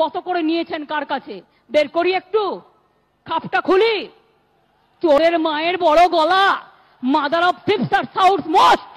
কত করে নিয়েছেন কার কাছে? বের করি একটু। খাপটা খুলি। চোরের মায়ের বড় গলা। মাদার অফ থিপস আর সাউথ মোস্ট